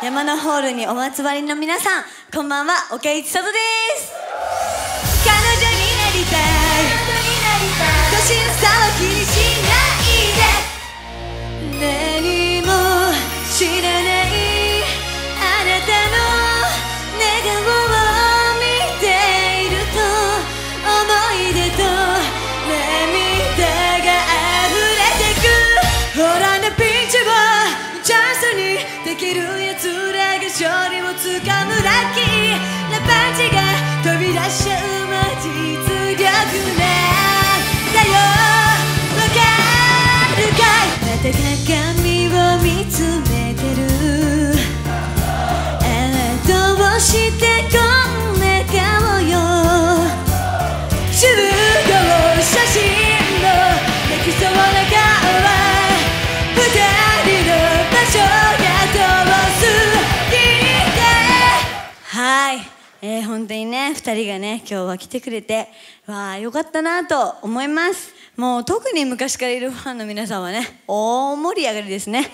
山のホールにお集まりの皆さんこんばんは岡市里です。彼女になりたい。年の差は勝利をつかむラッキー。なパンチが飛び出しちゃうま実力なんだよ。わかるかい。また鏡を見つめてる。ああどうしてえー、本当にね2人がね今日は来てくれてわあよかったなと思います。もう特に昔からいるファンの皆さんはね大盛り上がりですね。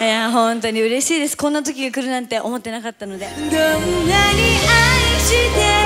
いや本当に嬉しいです。こんな時が来るなんて思ってなかったので。どんなに愛して